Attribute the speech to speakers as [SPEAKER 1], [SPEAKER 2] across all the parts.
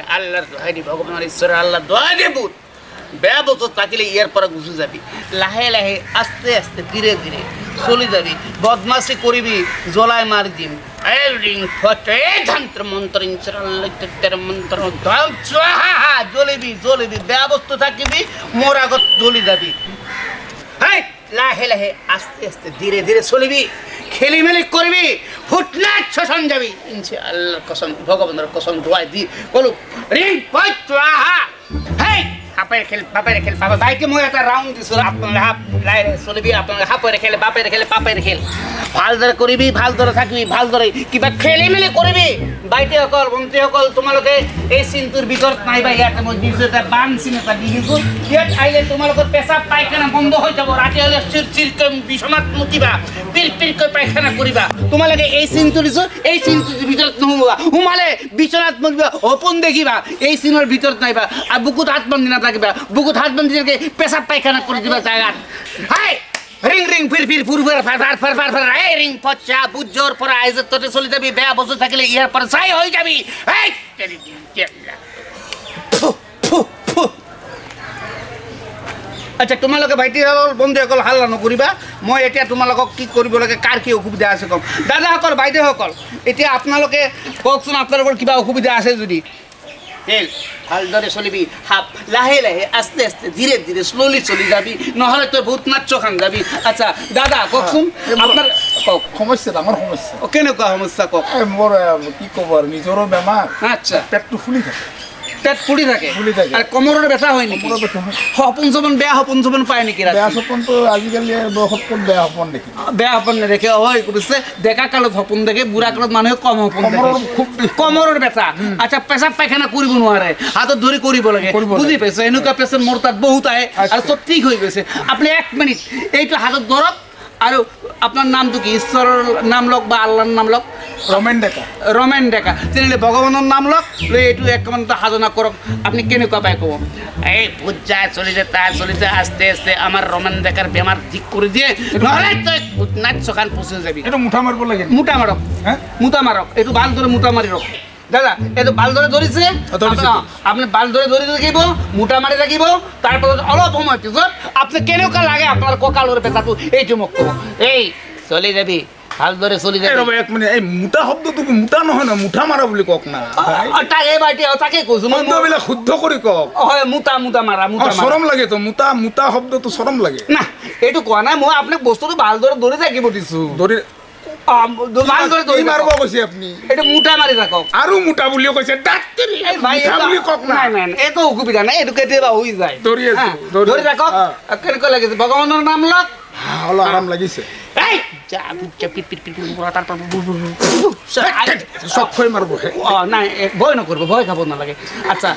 [SPEAKER 1] আল্লাহর দোহাই দি ভগবানের ঈশ্বরের আল্লাহ দোহাই দে বেয়া বছর থাকিলে ইয়ার পরে গুছি যাবি। লাহে লাহে, আস্তে আস্তে, ধীরে ধীরে চলে যাবি। বদমাসি করবি জ্বলাই মারি দিম। এই রিং ফটো যন্ত্র মন্ত্র ইনসর আল্লাহ মন্ত্র জ্বলিবি জ্বলিবি। বস্তু থাকিবি, মোর আগত জ্বলি যাবি। হাই, লাহে লাহে, আস্তে আস্তে, ধীরে ধীরে চলিবি। খেলিমেলি করবি, ফুটনাথ শোষণ যাবি। ইনছি আল্লাহর কসম, ভগবানের কসম ধোয়াই দি বলু রে আহা। হেই হাপের খেল, বাপের খেল বাবা বাইকে মই এটা রাউন্ড দিছো, আপনার হাপ লাই চলিবি, আপনার হাপের খেল, বাপের খেল বাপের খেল। ভালদৰে কৰিবি ভালদৰে থাকিবি ভালদৰে কিবা খেলি মেলি কৰিবি বাইদেউসকল ভণ্টিসকল তোমালোকে এই চিনটোৰ ভিতৰত নাইবা ইয়াতে মই দিছোঁ, এটা বান চিন এটা দি দিছোঁ। ইয়াত আহিলে তোমালোকৰ পেচাব পায়খানা বন্ধ হৈ যাব, ৰাতি হ'লে চিৰ চিৰকৈ বিচনাত মুতিবা, পিৰ পিৰকৈ পায়খানা কৰিবা। তোমালোকে এই চিনটো দিছোঁ, এই চিনটোৰ ভিতৰত নোসোমোৱা। সোমালে বিচনাত মুতিবা সপোন দেখিবা, এই চিনৰ ভিতৰত নাইবা, আৰু বুকুত হাত বান্ধি নাথাকিবা, বুকুত হাত বান্ধি থাকে পেচাব পায়খানা কৰি দিবা জাগাত হাই! রিং রিং ফির ফির ফুর ফুর ফার ফার ফার ফার ফার এই রিং পচ্চা বুজ্জোর পর আইজত তোতে চলে যাবি বেয়া বসে থাকলে ইয়ার পর ছাই হয়ে যাবি। আচ্ছা তোমালোকে ভাইটিসকল বন্ধুসকল হাল্লা নকৰিবা মই এতিয়া তোমালোকক কি কৰিব লাগে কাৰ কি অসুবিধা আছে কম দাদাসকল বাইদেউসকল এতিয়া আপোনালোকে কওকচোন আপোনালোকৰ কিবা অসুবিধা আছে যদি তেল ভালদৰে চলিবি। হাপ লাহে লাহে আস্তে আস্তে ধীৰে ধীৰে স্লোলি চলি যাবি। নহ'লে তই বহুত নাচ খান যাবি। আচ্ছা দাদা কওকচোন আপনার কওক।
[SPEAKER 2] সমস্যা ডাঙৰ সমস্যা।
[SPEAKER 1] কেনেকুৱা সমস্যা কওক?
[SPEAKER 2] এই মোৰ কি ক'ব আৰু নিজৰো বেমাৰ।
[SPEAKER 1] আচ্ছা।
[SPEAKER 2] পেটটো ফুলি থাকে।
[SPEAKER 1] পেট ফুলি থাকে। আৰু কমৰৰ বেথা হয় নেকি? সপোন চপোন বেয়া সপোন চপোন পায় নেকি?
[SPEAKER 2] বেয়া সপোনটো আজিকালি বয়সত বেয়া সপোন দেখি?
[SPEAKER 1] বেয়া সপোন নেদেখে। হয় কৈছে ডেকা কালত সপোন দেখে বুঢ়া কালত মানুহে কম সপোন দেখে।
[SPEAKER 2] কমৰৰ
[SPEAKER 1] বেটা আচ্ছা পেচাব পায়খানা কৰিব নোৱাৰে। হাতত ধৰি কৰিব লাগে।
[SPEAKER 2] কৰিব লাগে।
[SPEAKER 1] বুজি পাইছে? এনেকুৱা পেচেণ্ট মোৰ তাত বহুত আহে
[SPEAKER 2] আচ্ছা।
[SPEAKER 1] আৰু চব ঠিক হৈ গৈছে। আপুনি এক মিনিট এইটো হাতত ধৰক আৰু আপোনাৰ নামটো কি? ঈশ্বৰৰ নাম লওক বা আল্লাহৰ নাম লওক।
[SPEAKER 2] ৰমেন ডেকা।
[SPEAKER 1] ৰমেন ডেকা। তেনেহ'লে ভগৱানৰ নাম লওক লৈ এইটো একমান সাধনা কৰক আপুনি কেনেকুৱা পায় ক'ব? এই ভূত যায় চলি যায় তাই চলি যায় আস্তে আস্তে আমাৰ ৰমেন ডেকাৰ বেমাৰ ঠিক কৰি দিয়ে নহ'লে তই ভূত নাচ চকান পচি যাবি।
[SPEAKER 2] এইটো মুঠা মাৰিব লাগে?
[SPEAKER 1] মুটা মাৰক
[SPEAKER 2] হে?
[SPEAKER 1] মুটা মাৰক এইটো ভালদৰে মুটা মাৰি ৰখ দাদা এইটো ভালদৰে ধৰিছে
[SPEAKER 2] ধৰিছো।
[SPEAKER 1] আপুনি- আপুনি ভালদৰে ধৰি থাকিব মুটা মাৰি থাকিব তাৰপাছত অলপ সময় পিছত আপুনি কেনেকুৱা লাগে আপোনাৰ কঁকালৰ পেচাটো এইটো মোক ক'ব। এই চলি যাবি। ভালদৰে চলি যাবি
[SPEAKER 2] ৰ'বা এক মিনিট এই মোটা শব্দটো মোটা নহয় ন মুঠা মাৰা বুলি কওক না।
[SPEAKER 1] তাকে বাইটি অ, তাকে কৈছো মই
[SPEAKER 2] শব্দবিলাক শুদ্ধ কৰি কওক।
[SPEAKER 1] হয় মুটা মুটা মাৰা মুটা
[SPEAKER 2] চৰম লাগে তো মোটা মোটা শব্দটো চৰম লাগে।
[SPEAKER 1] না এইটো কোৱা নাই মই আপোনাক বস্তুটো ভালদৰে ধৰি থাকিব দিছো। যায়। লাগিছে? ভগৱানৰ নাম লওক।
[SPEAKER 2] অলপ আৰাম লাগিছে।
[SPEAKER 1] এই, যা, যা, পিট, পিট, পিট, পিট, পৰা তাৰ পৰা বু, বু, বু, বু, চব-
[SPEAKER 2] চব খৈ মাৰিব হে
[SPEAKER 1] অ নাই এ, ভয় নকৰিব ভয় খাব নালাগে আচ্ছা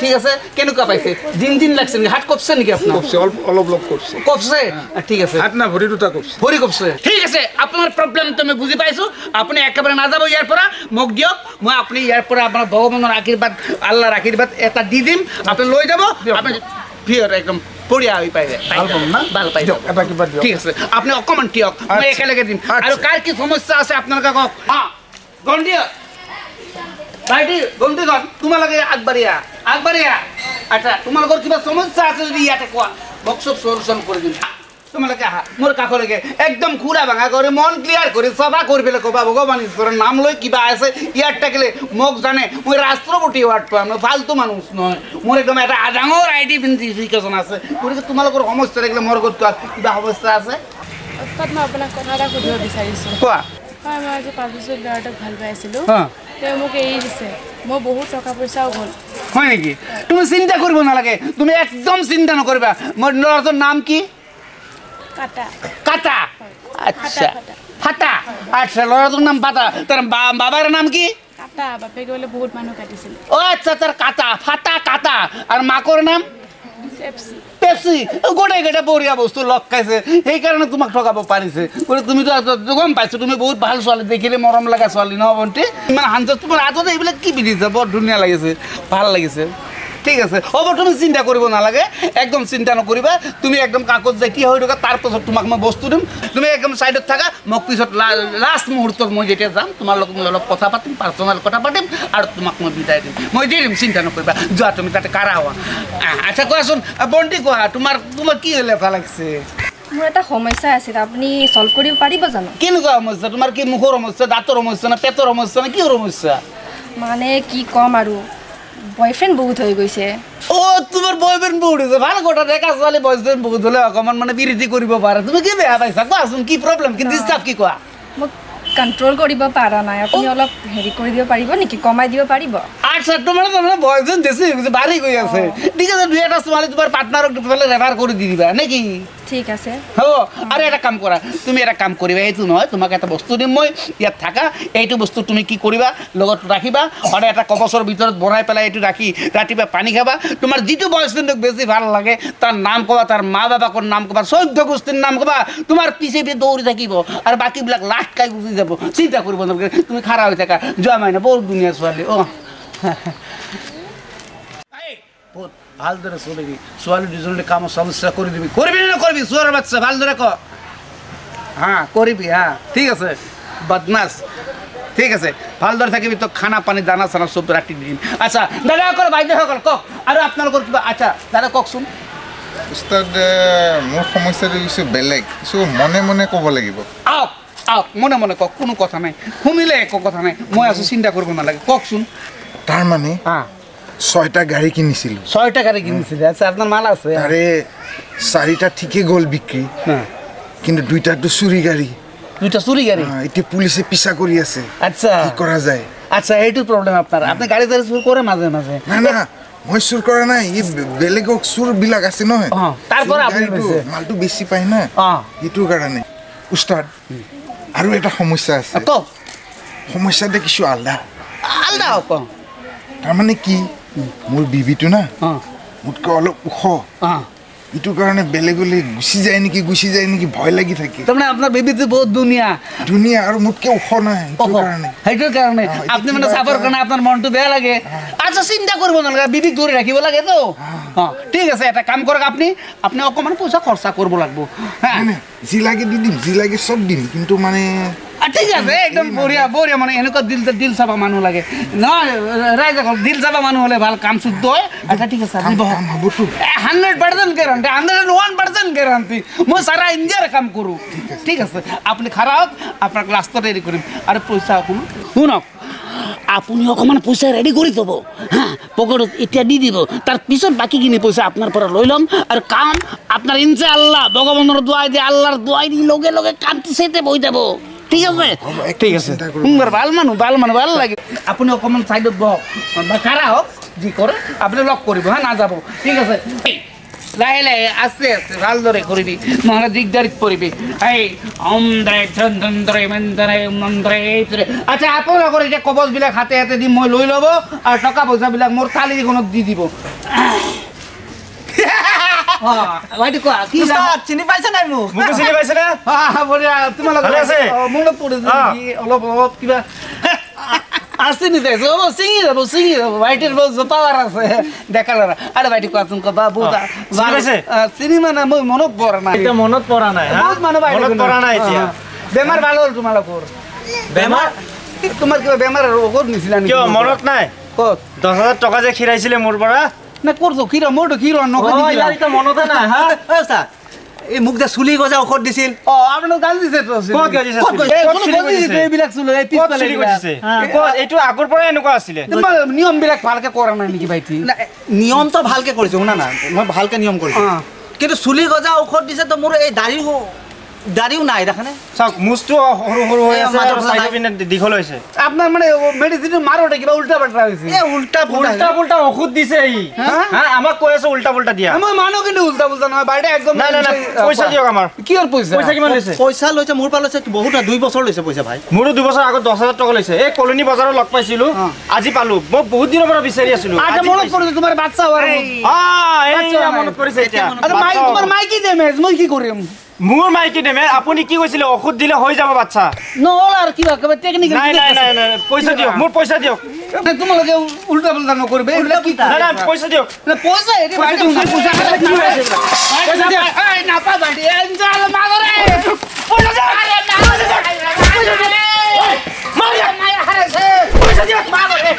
[SPEAKER 1] ঠিক আছে কেনেকুৱা পাইছে? দিন দিন লাগছে নেকি? হাত কপছে নেকি আপোনাৰ?
[SPEAKER 2] কপছে অলপ অলপ অলপ কৰিছে
[SPEAKER 1] কপছে? ঠিক আছে।
[SPEAKER 2] হাত না ভৰি দুটা কৰিছে
[SPEAKER 1] ভৰি কপছে। ঠিক আছে আপোনাৰ প্ৰব্লেমটো মই বুজি পাইছোঁ। আপুনি একেবাৰে নাযাব ইয়াৰ পৰা। মোক দিয়ক মই আপুনি ইয়াৰ পৰা আপোনাৰ ভগৱানৰ আশীৰ্বাদ আল্লাহৰ আশীৰ্বাদ এটা দি দিম। আপুনি লৈ যাব। আপুনি একদম। বঢ়িয়া হৈ পাই যায়।
[SPEAKER 2] ভাল
[SPEAKER 1] ভাল পাই
[SPEAKER 2] দিয়ক, এটা কিবা দিয়ক।
[SPEAKER 1] ঠিক আছে। আপুনি অকণমান দিয়ক। মই। একেলগে দিম। আৰু কাৰ কি সমস্যা আছে আপোনালোকে কওক? অঁ গণ দিয়ক ভাইটি বন্ধুগণ তোমালোকে আগবাঢ়িয়া। আগবাঢ়িয়া। আচ্ছা তোমালোকৰ কিবা সমস্যা আছে যদি ইয়াতে কোৱা। মোক চব কৰি দিম। তোমালোকে আহা মোৰ কাষলৈকে একদম খুৰা ভাঙা কৰি মন ক্লিয়াৰ কৰি চাফা কৰি পেলাই ক'বা ভগৱান ঈশ্বৰৰ নাম লৈ কিবা আছে ইয়াত থাকিলে মোক জানে মই ৰাষ্ট্ৰপতি হোৱাত পাম মই ফাল্টু মানুহ নহয়। মোৰ একদম এটা ডাঙৰ আইডেণ্টিফিকেশ্যন আছে। গতিকে তোমালোকৰ সমস্যা থাকিলে মোৰ আগত কোৱা কিবা সমস্যা আছে?
[SPEAKER 3] অস্তাদ মই আপোনাক কথা এটা সুধিব বিচাৰিছোঁ।
[SPEAKER 1] কোৱা?
[SPEAKER 3] হয় মই আজি পাঁচ বছৰ ল'ৰাটোক ভাল পাই আছিলোঁ।
[SPEAKER 1] অঁ
[SPEAKER 3] তেওঁ মোক এৰি দিছে। মই বহুত টকা পইচাও গ'ল।
[SPEAKER 1] হয় নেকি? তুমি চিন্তা কৰিব নালাগে। তুমি একদম চিন্তা নকৰিবা। মোৰ ল'ৰাটোৰ নাম কি?
[SPEAKER 3] কাটা
[SPEAKER 1] আচ্ছা
[SPEAKER 3] ফাটা।
[SPEAKER 1] আচ্ছা ল'ৰাটোৰ নাম ফাটা তাৰ বাবাৰ নাম কি
[SPEAKER 3] কাটা বাপেকে বোলে বহুত মানুহ কাটিছিলে
[SPEAKER 1] অ' আচ্ছা তাৰ কাটা ফাটা কাটা আৰু মাকৰ নাম
[SPEAKER 3] পেপচি
[SPEAKER 1] গোটেইকেইটা বঢ়িয়া বস্তু লগ খাইছে সেইকাৰণে তোমাক ঠগাব পাৰিছে গতিকে তুমিতো গম পাইছোঁ তুমি বহুত ভাল ছোৱালী। দেখিলে মৰম লগা ছোৱালী ন ভণ্টি? ইমান হাঞ্জত তোমাৰ হাততে এইবিলাক কি পিন্ধিছে? বৰ ধুনীয়া লাগিছে ভাল লাগিছে। ঠিক আছে হ'ব তুমি চিন্তা কৰিব নালাগে একদম চিন্তা নকৰিবা তুমি একদম কাগজ যেতিয়া হৈ থকা তাৰপাছত তোমাক মই বস্তু দিম তুমি একদম ছাইডত থাকা মোক পিছত লাষ্ট মুহূৰ্তত মই যেতিয়া যাম তোমাৰ লগত মই অলপ কথা পাতিম পাৰ্চনেল কথা পাতিম আৰু তোমাক মই বিদায় দিম। মই দি দিম চিন্তা নকৰিবা যোৱা তুমি তাতে কাৰা হোৱা। আচ্ছা কোৱাচোন বন্তি কোৱা তোমাৰ তোমাৰ কি লেঠা লাগিছে?
[SPEAKER 4] মোৰ এটা সমস্যা আছিল আপুনি চল্ভ কৰিব পাৰিব জানো?
[SPEAKER 1] কেনেকুৱা সমস্যা? তোমাৰ কি মুখৰ সমস্যা দাঁতৰ সমস্যা নে পেটৰ সমস্যা নে কিহৰ সমস্যা?
[SPEAKER 4] মানে কি ক'ম আৰু? বয়ফ্ৰেণ্ড বহুত হৈ গৈছে।
[SPEAKER 1] অ' তোমাৰ বয়ফ্ৰেণ্ড বহুত হৈছে ভালো কথা ডেকা ছোৱালী বয়ফ্ৰেণ্ড বহুত হ'লে অকণমান মানে বিৰতি কৰিব পাৰে। তুমি কি বেয়া পাইছা? কোৱাচোন কি প্ৰব্লেম কি ডিষ্টাৰ্ব কি কোৱা?
[SPEAKER 4] মোক কণ্ট্ৰল কৰিব পৰা নাই। আপুনি অলপ হেৰি কৰি দিব পাৰিব নেকি? কমাই দিব পাৰিব?
[SPEAKER 1] আচ্ছা তোমাৰ তাৰমানে বয়ফ্ৰেণ্ড বেছি বাঢ়ি গৈ আছে। ঠিক আছে দুই এটা ছোৱালী তোমাৰ পাৰ্টনাৰক ৰেফাৰ কৰি দি দিবা নে কি?
[SPEAKER 4] ঠিক আছে।
[SPEAKER 1] হ'ব আৰু এটা কাম কৰা তুমি এটা কাম কৰিবা এইটো নহয় তোমাক এটা বস্তু দিম মই ইয়াত থাকা এইটো বস্তু তুমি কি কৰিবা লগত ৰাখিবা আৰু এটা কবচৰ ভিতৰত বনাই পেলাই এইটো ৰাখি ৰাতিপুৱা পানী খাবা তোমাৰ যিটো বয়ফ্ৰেণ্ডক বেছি ভাল লাগে তাৰ নাম ক'বা তাৰ মা বাবাকৰ নাম ক'বা চৈধ্য গোষ্ঠীৰ নাম ক'বা তোমাৰ পিছে পিছে দৌৰি থাকিব আৰু বাকীবিলাক লাট খাই গুচি যাব চিন্তা কৰিব নালাগে তুমি খাৰা হৈ থাকা যোৱা মাইনা বহুত ধুনীয়া ছোৱালী অঁ। বহুত ভালদৰে চলিবি ছোৱালী দুজনী কামৰ সমস্যা কৰি দিবি। কৰিবি নে নকৰিবি চোৱাৰ বাচ্চা ভালদৰে ক। হা কৰিবি হা ঠিক আছে। বদমাছ ঠিক আছে ভালদৰে থাকিবি তোক খানা পানী দানা চানা চব ৰাতি দিম আচ্ছা দাদাসকল বাইদেউসকল কওক আৰু আপোনালোকৰ কিবা আচ্ছা দাদা কওকচোন
[SPEAKER 5] উস্তাদ মোৰ সমস্যাটো কিছু বেলেগ। কিছু মনে মনে ক'ব লাগিব।
[SPEAKER 1] আহক আহক মনে মনে কওক কোনো কথা নাই। শুনিলে একো কথা নাই। মই আছোঁ চিন্তা কৰিব নালাগে। কওকচোন
[SPEAKER 5] তাৰমানে ছয়টা গাড়ী কিনিছিলোঁ।
[SPEAKER 1] ছয় টাকাৰে কিনিছিলে? আচ্ছা আপোনাৰ মাল আছে?
[SPEAKER 5] তাৰে চাৰিটা ঠিকেই গ'ল বিক্ৰী
[SPEAKER 1] হা।
[SPEAKER 5] কিন্তু দুইটাতো চুৰি গাড়ী।
[SPEAKER 1] দুইটা চুৰি গাড়ী?
[SPEAKER 5] আহ, এতিয়া পুলিচে পিছা কৰি আছে।
[SPEAKER 1] আচ্ছা।
[SPEAKER 5] কি কৰা যায়?
[SPEAKER 1] আচ্ছা এইটো প্ৰব্লেম আপোনাৰ। আপুনি গাড়ী চাড়ী চুৰ কৰে মাজে মাজে।
[SPEAKER 5] না না মই চুৰ কৰা নাই। এই বে- বেলেগক চুৰবিলাক আছে নহয়।
[SPEAKER 1] অ, তাৰ পৰা
[SPEAKER 5] চুৰ
[SPEAKER 1] আপুনি
[SPEAKER 5] গাড়ীটো
[SPEAKER 1] লৈছে।
[SPEAKER 5] মালটো বেছি পায় না।
[SPEAKER 1] অ।
[SPEAKER 5] সেইটো কাৰণে। উস্তাদ আৰু এটা সমস্যা আছে।
[SPEAKER 1] কওক।
[SPEAKER 5] সমস্যাটো কিছু আলাদা।
[SPEAKER 1] আলাদা কওক
[SPEAKER 5] তাৰমানে কি? মোৰ বিবিটো না মোতকৈ অলপ ওখ। এইটো কাৰণে বেলেগলৈ গুচি যায় নেকি গুচি যায় নেকি ভয় লাগি থাকে।
[SPEAKER 1] তাৰমানে আপোনাৰ বেবীটো বহুত ধুনীয়া।
[SPEAKER 5] ধুনীয়া আৰু মোতকৈ ওখ নাই সেইটো কাৰণে।
[SPEAKER 1] আপুনি মানে চাবৰ কাৰণে আপোনাৰ মনটো বেয়া লাগে। আচ্ছা চিন্তা কৰিব নালাগে বিবিক ধৰি ৰাখিব লাগেতো। অঁ। ঠিক আছে এটা কাম কৰক আপুনি আপুনি অকণমান পইচা খৰচা কৰিব লাগিব।
[SPEAKER 5] যি লাগে দি দিম যি লাগে চব দিম কিন্তু মানে
[SPEAKER 1] ঠিক আছে একদম বঢ়িয়া বঢ়িয়া মানে এনেকুৱা দিল দিল চাবা মানুহ লাগে। নহয় ৰাইজসকল দিল চাবা মানুহ হ'লে ভালো কাম শুদ্ধ হয়। আচ্ছা ঠিক আছে আপুনি
[SPEAKER 5] হ'বতো
[SPEAKER 1] hundred percent guarantee hundred one percent guarantee মই সারা ইন্ডিয়ার কাম করু ঠিক আছে। আপনি খারাপ হোক আপনার লাস্টত রেডি করিম আর পয়সা শুনো শুনক আপুনি অকণমান পইচা ৰেডি কৰি থ'ব হা পকেটত এতিয়া দি দিব। তাৰ পিছত বাকীখিনি পইচা আপোনাৰ পৰা লৈ ল'ম। আৰু কাম আপোনাৰ ইনচে আল্লাহ ভগৱানৰ দোৱাই দি আল্লাহৰ দোৱাই দি লগে লগে কামটো চেতে বহি যাব। ঠিক আছে ঠিক আছে ভাল মানুহ ভাল মানুহ ভাল লাগে আপুনি অকণমান ছাইডত বহক বা খাৰা হওক যি কৰে আপুনি লগ কৰিব হা নাযাব ঠিক আছে লাহে লাহে আস্তে আস্তে ভালদৰে কৰিবি নহ'লে দিগদাৰিত পৰিবি এই আচ্ছা আপোনালোকৰ এতিয়া কবচবিলাক হাতে হাতে দি মই লৈ ল'ব আৰু টকা পইচাবিলাক মোৰ থালিখনত দি দিব অঁ বাইদেউ কোৱা কি
[SPEAKER 6] উস্তাদ, চিনি পাইছে নাই মোক
[SPEAKER 7] মোকো চিনি পাইছেনে
[SPEAKER 1] আহ, বঢ়িয়া তোমালোকৰ
[SPEAKER 7] ভালে আছে?
[SPEAKER 1] অঁ, মনত পৰিছে? অলপ অলপ কিবা আছে আৰে ভাইটি বহুত মই পৰা নাই
[SPEAKER 7] এতিয়া মনত পৰা নাই হা?
[SPEAKER 1] বহুত মানুহ বাইদেউ
[SPEAKER 7] মনত
[SPEAKER 1] কিন্তু।
[SPEAKER 7] পৰা নাই এতিয়া
[SPEAKER 1] অঁ। বেমাৰ ভাল হ'ল তোমালোকৰ
[SPEAKER 7] বেমাৰ
[SPEAKER 1] তোমাৰ কিবা বেমাৰ ঔষধ নিছিলা নেকি
[SPEAKER 7] কিয় মনত নাই
[SPEAKER 1] ক'ত
[SPEAKER 7] দহ হাজাৰ টকা যে খিৰাইছিলে মোৰ পৰা
[SPEAKER 1] না কৰছো মোৰতো নকয়
[SPEAKER 7] অ, ইয়াৰ এতিয়া মনতে নাই? হা?
[SPEAKER 6] এই মোক যে চুলি গজা ঔষধ দিছিল।
[SPEAKER 1] তোমাৰ নিয়মবিলাক ভালকে কৰা নাই নেকি ভাইটি?
[SPEAKER 6] না, নিয়মটো ভালকে কৰিছো শুনা না মই ভালকে নিয়ম কৰিছো। কিন্তু চুলি গজা ঔষধ দিছে তো মোৰ এই দাড়ি দাড়িও নাই দেখানে
[SPEAKER 7] চাওক মুজটো সৰু সৰু হৈ
[SPEAKER 6] এই
[SPEAKER 7] আছে আৰু
[SPEAKER 6] নাই।
[SPEAKER 7] পিনে দীঘল হৈছে।
[SPEAKER 1] আপনার মানে মেডিসিন মারোটা কিবা উল্টা পাল্টা হয়েছে
[SPEAKER 6] এই উল্টা
[SPEAKER 7] উল্টা পুল্টা ঔষধ দিছে ই।
[SPEAKER 1] হা?
[SPEAKER 7] আমাক কৈ আছে উল্টা পুল্টা দিয়া।
[SPEAKER 1] মই মানো কিন্তু উল্টা পুল্টা নহয় বাইরে একদম
[SPEAKER 7] নাই নাই নাই পইচা দিয়ক আমাৰ।
[SPEAKER 1] কিহৰ পইচা?
[SPEAKER 7] পইচা কিমান লৈছে?
[SPEAKER 6] পইচা লৈছে মোৰ পৰা লৈছে বহুত দুই বছৰ লৈছে পইচা ভাই।
[SPEAKER 7] মোৰো দুবছৰ আগত দহ হাজাৰ টকা লৈছে। এই কলনী বজাৰত লগ পাইছিলো
[SPEAKER 1] অ।
[SPEAKER 7] আজি পালো। মই বহুত দিনৰ পৰা বিচাৰি আছিলো। আজি
[SPEAKER 1] মনত। পৰিছে তোমাৰ বাচ্চা হোৱাৰ
[SPEAKER 7] এইয়া
[SPEAKER 1] নাই।
[SPEAKER 7] মনত পৰিছে এতিয়া।
[SPEAKER 1] আৰু মাই তোমাৰ মাই কি ডেমেজ মই কি কৰিম?
[SPEAKER 7] মোৰ মাইকী নেমে আপুনি কি কৈছিলে? ঔষধ দিলে হৈ যাব বাচ্চা
[SPEAKER 1] নহ'ল আৰু কিবা কিবা টেকনিকেল
[SPEAKER 7] নাই নাই নাই নাই পইচা দিয়ক মোৰ পইচা দিয়ক।
[SPEAKER 1] তোমালোকে উল্টা পুল্টা নকৰিবা এইবিলাক কি
[SPEAKER 7] নাই নাই পইচা দিয়ক।
[SPEAKER 1] পইচা হেৰি
[SPEAKER 7] পইচা দিয়ক, পইচা দিয়ক, কি হৈ আছে? এইবিলাক?
[SPEAKER 1] পইচা দিয়ক। এই নাপাবা দিয়া এঞ্জল মাগৰে। পইচা দিয়ক। আৰে পইচা দিয়ক। মাৰ দিয়ক মাৰ হাৰাইছে পইচা দিয়ক। মাগৰে।